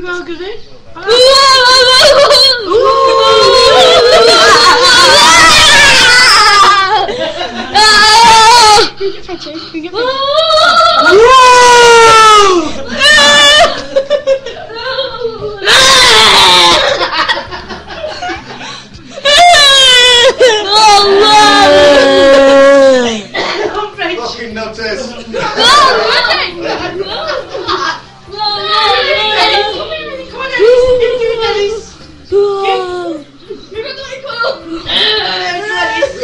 we go, Gazette? Fucking nutters.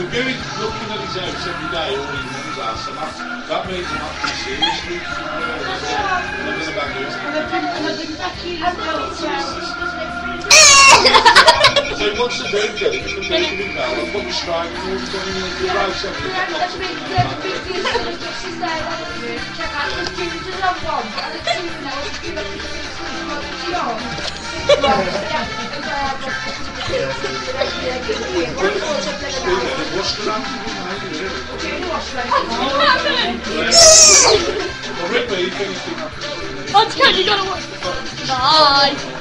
So Billy looking at his house every day, or his mum's house, and that, that means I'm actually seriously. Never the bad news. So he wants to do Billy, because he's doing now, and put the strike and all the going in the race up to the top of the What's the Well, Ripley, he finished it. Oh, Ted, you gotta watch. Bye.